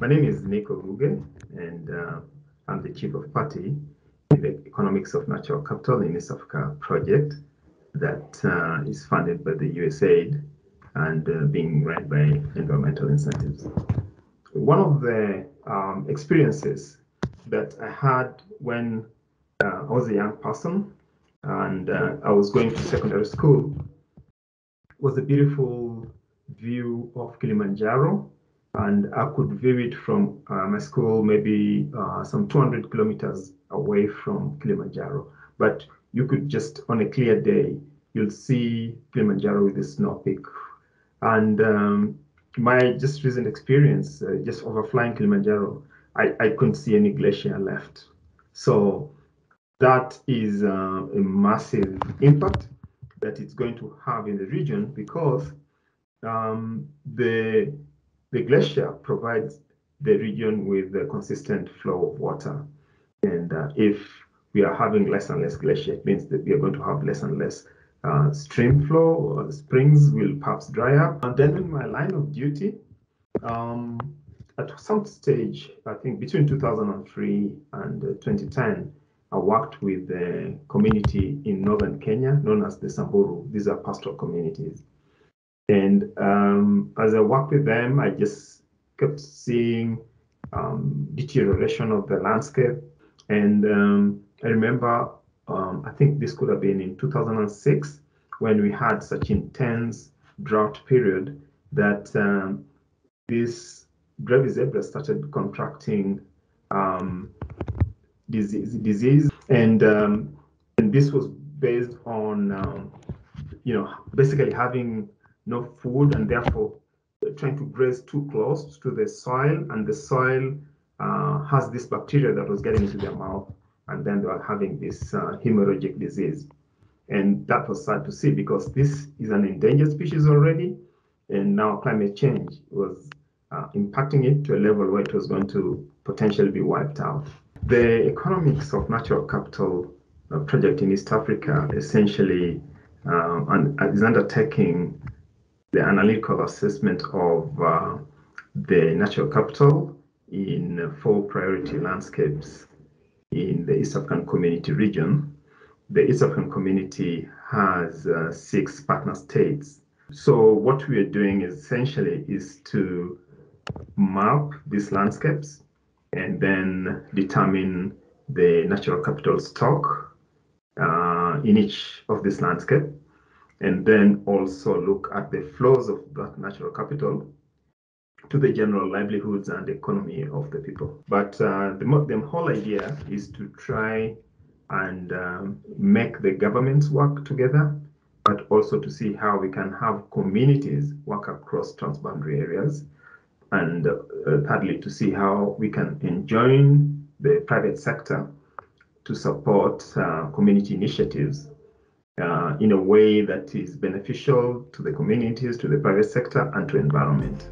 My name is Nick Oguge, and uh, I'm the Chief of Party in the Economics of Natural Capital in East Africa project that uh, is funded by the USAID and uh, being run by environmental incentives. One of the um, experiences that I had when uh, I was a young person and uh, I was going to secondary school was a beautiful view of Kilimanjaro and I could view it from uh, my school, maybe uh, some 200 kilometers away from Kilimanjaro. But you could just, on a clear day, you'll see Kilimanjaro with the snow peak. And um, my just recent experience, uh, just overflying Kilimanjaro, I, I couldn't see any glacier left. So that is uh, a massive impact that it's going to have in the region because um, the the glacier provides the region with a consistent flow of water. And uh, if we are having less and less glacier, it means that we are going to have less and less uh, stream flow, uh, springs will perhaps dry up. And then in my line of duty, um, at some stage, I think between 2003 and uh, 2010, I worked with the community in northern Kenya known as the Samburu. These are pastoral communities. And um, as I worked with them, I just kept seeing um, deterioration of the landscape. And um, I remember, um, I think this could have been in 2006 when we had such intense drought period that um, this Grevy's zebra started contracting um, disease, disease. And, and this was based on, you know, basically having no food and therefore trying to graze too close to the soil and the soil uh, has this bacteria that was getting into their mouth and then they were having this uh, hemorrhagic disease. And that was sad to see because this is an endangered species already and now climate change was uh, impacting it to a level where it was going to potentially be wiped out. The economics of natural capital uh, project in East Africa essentially uh, is undertaking the analytical assessment of uh, the natural capital in four priority landscapes in the East African Community region. The East African Community has uh, six partner states. So what we are doing essentially is to map these landscapes and then determine the natural capital stock uh, in each of this landscape and then also look at the flows of that natural capital to the general livelihoods and economy of the people. But uh, the, the whole idea is to try and um, make the governments work together, but also to see how we can have communities work across transboundary areas. And uh, thirdly, to see how we can enjoin the private sector to support uh, community initiatives uh, in a way that is beneficial to the communities, to the private sector, and to environment.